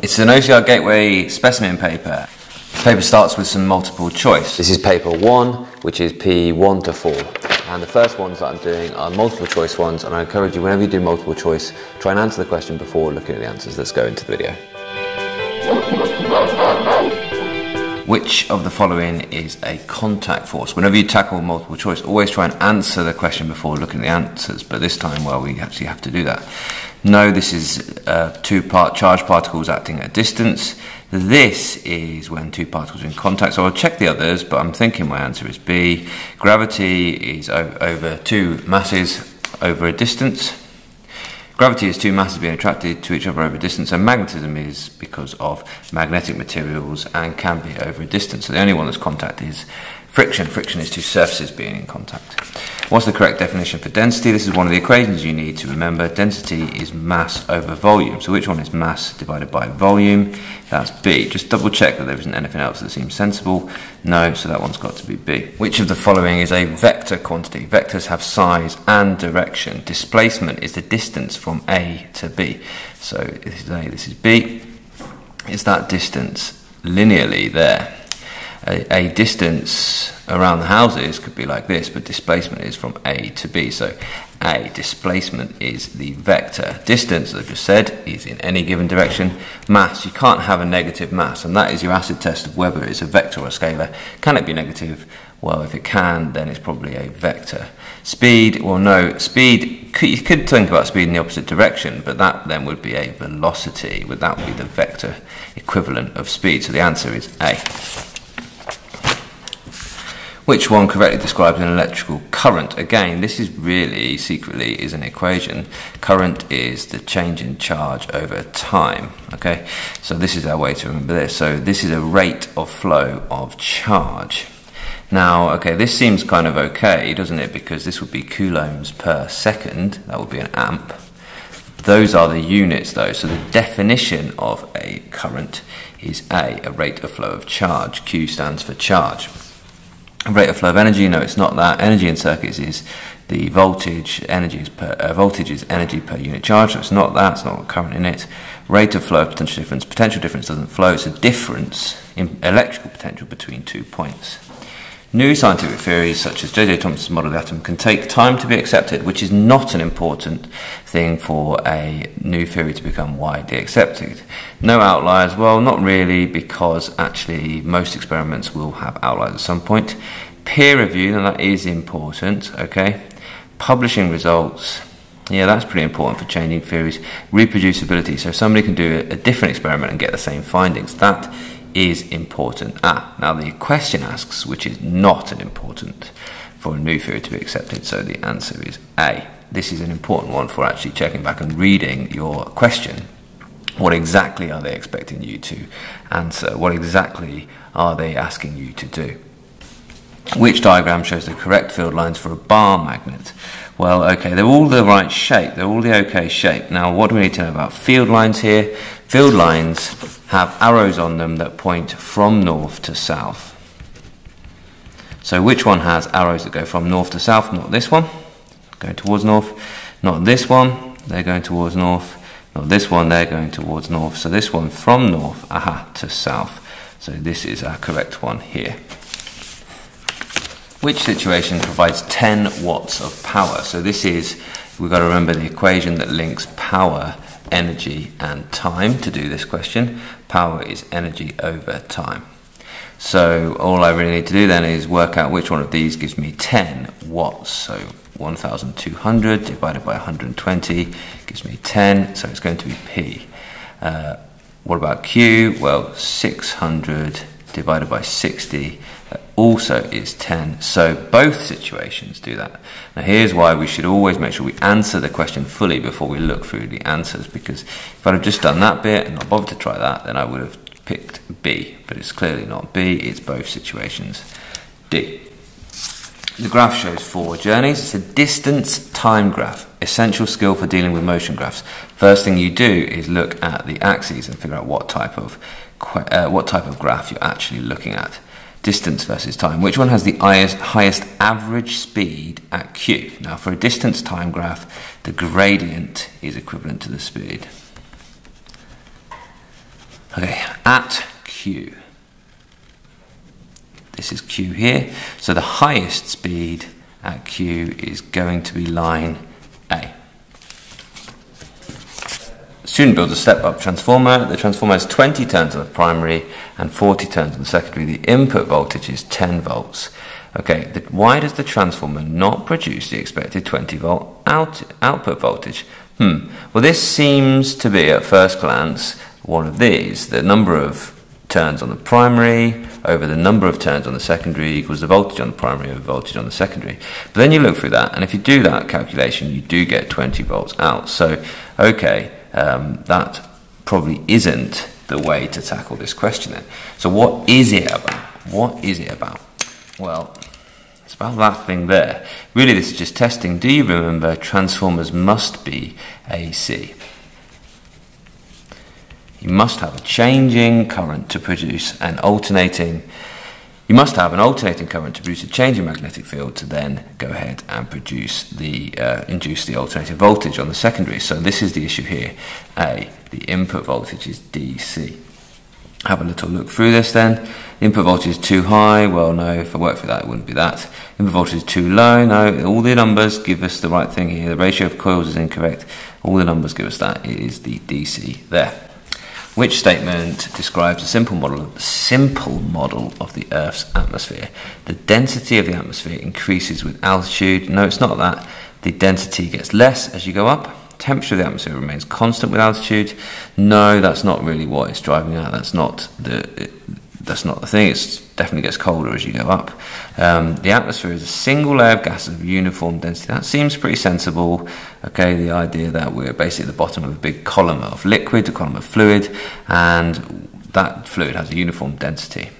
It's an OCR Gateway specimen paper. The paper starts with some multiple choice. This is paper one, which is P1 to 4. And the first ones that I'm doing are multiple choice ones, and I encourage you, whenever you do multiple choice, try and answer the question before looking at the answers. Let's go into the video. Which of the following is a contact force? Whenever you tackle multiple choice, always try and answer the question before looking at the answers, but this time, well, we actually have to do that. No, this is uh, two part charged particles acting at a distance. This is when two particles are in contact. So I'll check the others, but I'm thinking my answer is B. Gravity is over two masses over a distance. Gravity is two masses being attracted to each other over a distance, and magnetism is because of magnetic materials and can be over a distance. So the only one that's contact is friction. Friction is two surfaces being in contact. What's the correct definition for density? This is one of the equations you need to remember. Density is mass over volume. So which one is mass divided by volume? That's B. Just double check that there isn't anything else that seems sensible. No, so that one's got to be B. Which of the following is a vector quantity? Vectors have size and direction. Displacement is the distance from A to B. So this is A, this is B. Is that distance linearly there? A, a, distance around the houses could be like this, but displacement is from A to B. So A, displacement is the vector. Distance, as I've just said, is in any given direction. Mass, you can't have a negative mass, and that is your acid test of whether it's a vector or a scalar. Can it be negative? Well, if it can, then it's probably a vector. Speed, well, no, speed, you could think about speed in the opposite direction, but that then would be a velocity. Would that be the vector equivalent of speed? So the answer is A. Which one correctly describes an electrical current? Again, this is really, secretly, is an equation. Current is the change in charge over time, okay? So this is our way to remember this. So this is a rate of flow of charge. Now, okay, this seems kind of okay, doesn't it? Because this would be coulombs per second. That would be an amp. Those are the units, though. So the definition of a current is A, a rate of flow of charge. Q stands for charge rate of flow of energy. No, it's not that. Energy in circuits is the voltage. Energy is per uh, voltage is energy per unit charge. So it's not that. It's not current in it. Rate of flow of potential difference. Potential difference doesn't flow. It's a difference in electrical potential between two points. New scientific theories, such as J.J. Thomson's model of the atom, can take time to be accepted, which is not an important thing for a new theory to become widely accepted. No outliers, well, not really, because actually most experiments will have outliers at some point. Peer review, and that is important, okay? Publishing results, yeah, that's pretty important for changing theories. Reproducibility, so somebody can do a different experiment and get the same findings. That is important. Ah, now the question asks which is not an important for a new theory to be accepted, so the answer is A. This is an important one for actually checking back and reading your question. What exactly are they expecting you to answer? What exactly are they asking you to do? Which diagram shows the correct field lines for a bar magnet? Well, okay, they're all the right shape. They're all the okay shape. Now, what do we need to know about field lines here? Field lines have arrows on them that point from north to south. So which one has arrows that go from north to south? Not this one, going towards north. Not this one, they're going towards north. Not this one, they're going towards north. So this one from north, aha, to south. So this is our correct one here. Which situation provides 10 watts of power? So this is, we've got to remember the equation that links power energy and time to do this question. Power is energy over time. So all I really need to do then is work out which one of these gives me 10 watts. So 1200 divided by 120 gives me 10, so it's going to be P. Uh, what about Q? Well, 600 divided by 60 also is 10. So both situations do that. Now here's why we should always make sure we answer the question fully before we look through the answers because if I'd have just done that bit and not bothered to try that then I would have picked B, but it's clearly not B, it's both situations. D. The graph shows four journeys. It's a distance time graph, essential skill for dealing with motion graphs. First thing you do is look at the axes and figure out what type of uh, what type of graph you're actually looking at distance versus time. Which one has the highest, highest average speed at q? Now, for a distance time graph, the gradient is equivalent to the speed. Okay, at Q. This is Q here. So the highest speed at Q is going to be line A. Student builds a step-up transformer. The transformer has 20 turns on the primary and 40 turns on the secondary. The input voltage is 10 volts. Okay, the, why does the transformer not produce the expected 20 volt out, output voltage? Hmm, well this seems to be at first glance one of these. The number of turns on the primary over the number of turns on the secondary equals the voltage on the primary over voltage on the secondary. But then you look through that, and if you do that calculation, you do get 20 volts out. So, okay, um, that probably isn't the way to tackle this question then. So what is it about? What is it about? Well, it's about that thing there. Really, this is just testing. Do you remember transformers must be AC? You must have a changing current to produce an alternating. You must have an alternating current to produce a changing magnetic field to then go ahead and produce the uh, induce the alternating voltage on the secondary. So this is the issue here. A, the input voltage is DC. Have a little look through this then. Input voltage is too high. Well, no, if I work for that, it wouldn't be that. Input voltage is too low. No, all the numbers give us the right thing here. The ratio of coils is incorrect. All the numbers give us that. It is the DC there. Which statement describes a simple model, simple model of the Earth's atmosphere? The density of the atmosphere increases with altitude. No, it's not that. The density gets less as you go up. Temperature of the atmosphere remains constant with altitude. No, that's not really what it's driving at. That's not the that's not the thing. It definitely gets colder as you go up. Um, the atmosphere is a single layer of gas of uniform density. That seems pretty sensible. Okay, the idea that we're basically at the bottom of a big column of liquid, a column of fluid, and that fluid has a uniform density.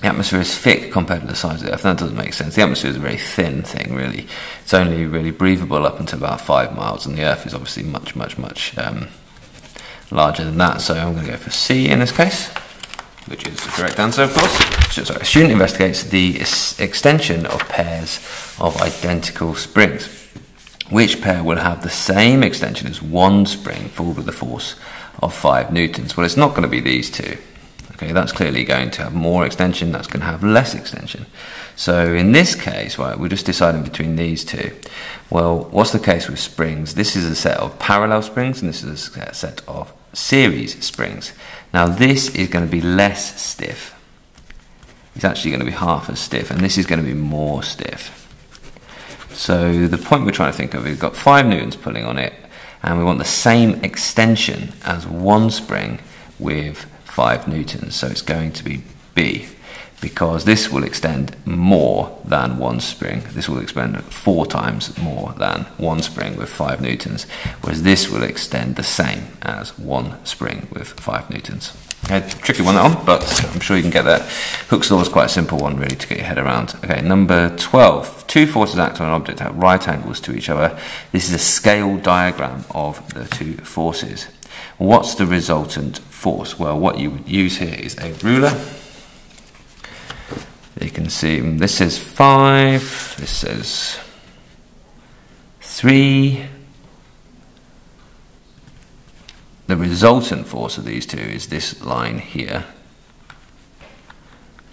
The atmosphere is thick compared to the size of the Earth. That doesn't make sense. The atmosphere is a very thin thing, really. It's only really breathable up until about five miles, and the Earth is obviously much, much, much um, larger than that. So I'm going to go for C in this case which is the correct answer, of course. So, a student investigates the extension of pairs of identical springs. Which pair will have the same extension as one spring pulled with a force of 5 newtons? Well, it's not going to be these two. Okay, that's clearly going to have more extension, that's going to have less extension. So in this case, right, we're just deciding between these two. Well, what's the case with springs? This is a set of parallel springs, and this is a set of series springs. Now this is going to be less stiff. It's actually going to be half as stiff, and this is going to be more stiff. So the point we're trying to think of is we've got 5 newtons pulling on it, and we want the same extension as one spring with 5 newtons. So it's going to be B because this will extend more than one spring. This will extend four times more than one spring with five newtons, whereas this will extend the same as one spring with five newtons. A tricky one that one, but I'm sure you can get that. Hooke's law is quite a simple one really to get your head around. Okay, number 12. Two forces act on an object at right angles to each other. This is a scale diagram of the two forces. What's the resultant force? Well, what you would use here is a ruler you can see this is 5, this is 3. The resultant force of these two is this line here.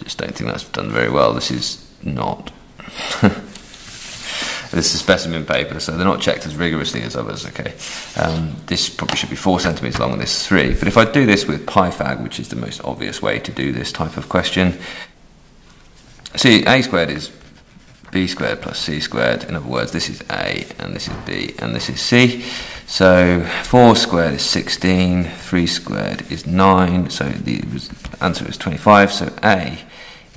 Just don't think that's done very well. This is not. this is specimen paper, so they're not checked as rigorously as others, okay? Um, this probably should be 4 centimetres long and this is 3. But if I do this with Pythag, which is the most obvious way to do this type of question, See, a squared is b squared plus c squared. In other words, this is a, and this is b, and this is c. So 4 squared is 16, 3 squared is 9, so the answer is 25. So a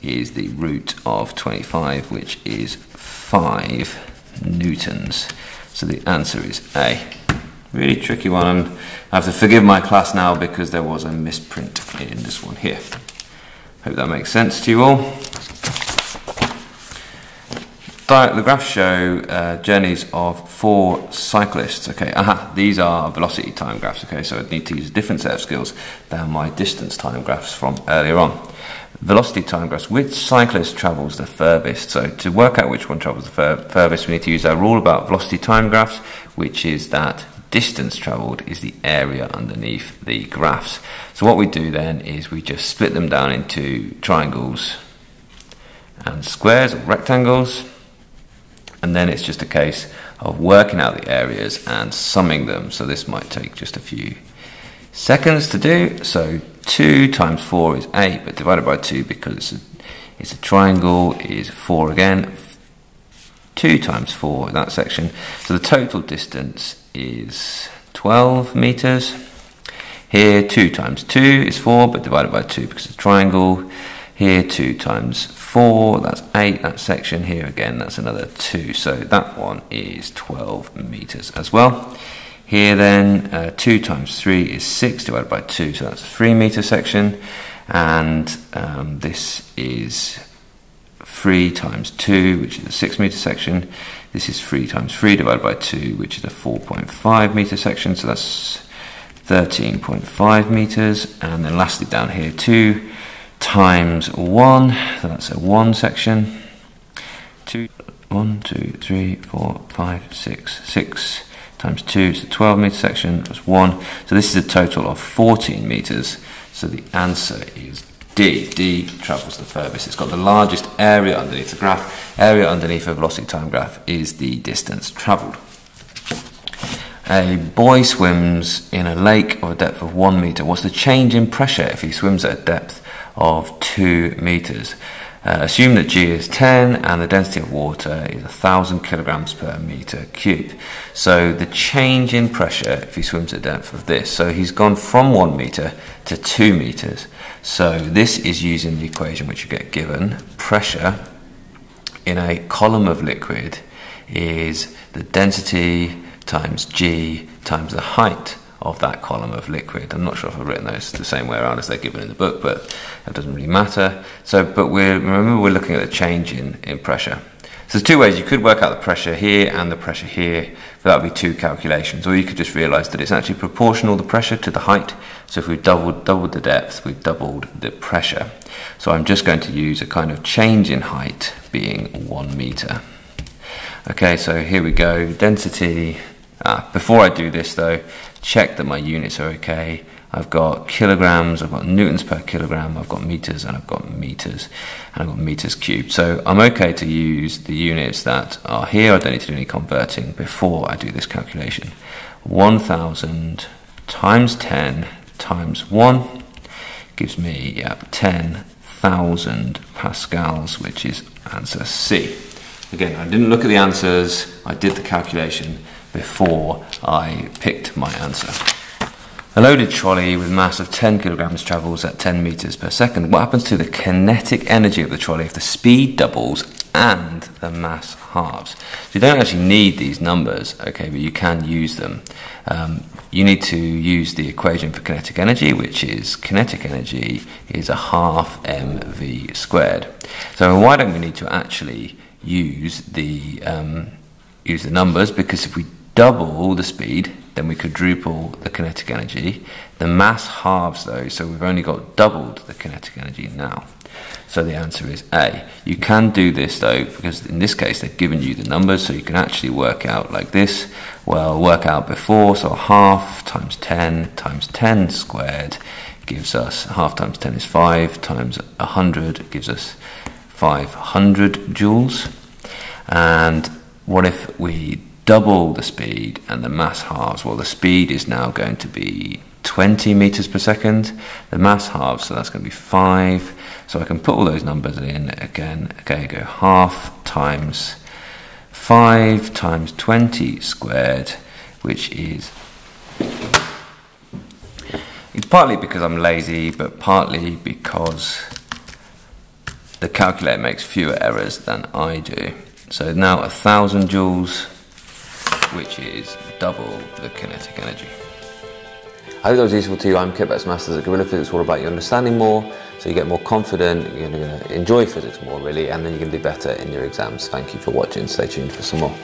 is the root of 25, which is 5 newtons. So the answer is A. Really tricky one. I have to forgive my class now because there was a misprint in this one here. Hope that makes sense to you all the graphs show uh, journeys of four cyclists. Okay, aha, these are velocity time graphs. Okay, so I need to use a different set of skills than my distance time graphs from earlier on. Velocity time graphs. Which cyclist travels the furthest? So to work out which one travels the fur furthest, we need to use our rule about velocity time graphs, which is that distance travelled is the area underneath the graphs. So what we do then is we just split them down into triangles and squares or rectangles and then it's just a case of working out the areas and summing them. So this might take just a few seconds to do. So 2 times 4 is 8, but divided by 2 because it's a, it's a triangle is 4 again. 2 times 4 in that section. So the total distance is 12 meters. Here 2 times 2 is 4, but divided by 2 because it's a triangle. Here 2 times 4, that's 8, that section. Here again, that's another 2. So that one is 12 meters as well. Here then, uh, 2 times 3 is 6 divided by 2, so that's a 3 meter section. And um, this is 3 times 2, which is a 6 meter section. This is 3 times 3 divided by 2, which is a 4.5 meter section, so that's 13.5 meters. And then lastly down here, 2 times 1, so that's a 1 section. 2, 1, 2, 3, 4, 5, 6, 6 times 2 is a 12 meter section, that's 1. So this is a total of 14 meters. So the answer is D. D travels the furthest. It's got the largest area underneath the graph. Area underneath a velocity time graph is the distance travelled. A boy swims in a lake of a depth of 1 meter. What's the change in pressure if he swims at a depth of 2 meters. Uh, assume that G is 10 and the density of water is 1000 kilograms per meter cubed. So the change in pressure if he swims at depth of this, so he's gone from 1 meter to 2 meters. So this is using the equation which you get given. Pressure in a column of liquid is the density times G times the height of that column of liquid. I'm not sure if I've written those the same way around as they're given in the book, but that doesn't really matter. So, but we're, remember we're looking at the change in, in pressure. So there's two ways. You could work out the pressure here and the pressure here, but that would be two calculations. Or you could just realise that it's actually proportional, the pressure, to the height. So if we've doubled, doubled the depth, we've doubled the pressure. So I'm just going to use a kind of change in height being one metre. Okay, so here we go. Density. Ah, before I do this though, check that my units are okay. I've got kilograms, I've got newtons per kilogram, I've got meters, and I've got meters, and I've got meters cubed. So I'm okay to use the units that are here. I don't need to do any converting before I do this calculation. 1000 times 10 times 1 gives me yeah, 10,000 pascals, which is answer C. Again, I didn't look at the answers, I did the calculation before I picked my answer. A loaded trolley with mass of 10 kilograms travels at 10 meters per second. What happens to the kinetic energy of the trolley if the speed doubles and the mass halves? So you don't actually need these numbers, okay, but you can use them. Um, you need to use the equation for kinetic energy, which is kinetic energy is a half mv squared. So why don't we need to actually use the um, use the numbers? Because if we double the speed, then we quadruple the kinetic energy. The mass halves though, so we've only got doubled the kinetic energy now. So the answer is A. You can do this though, because in this case they've given you the numbers, so you can actually work out like this. Well, work out before, so half times 10 times 10 squared gives us, half times 10 is 5, times 100 gives us 500 joules. And what if we double the speed and the mass halves, well, the speed is now going to be 20 meters per second. The mass halves, so that's going to be 5. So I can put all those numbers in again. Okay, I go half times 5 times 20 squared, which is. It's partly because I'm lazy, but partly because the calculator makes fewer errors than I do. So now a thousand joules which is double the kinetic energy. I hope that was useful to you. I'm Kit Masters at Gorilla Physics, all about you understanding more, so you get more confident, you're going to enjoy physics more really, and then you're going to do better in your exams. Thank you for watching. Stay tuned for some more.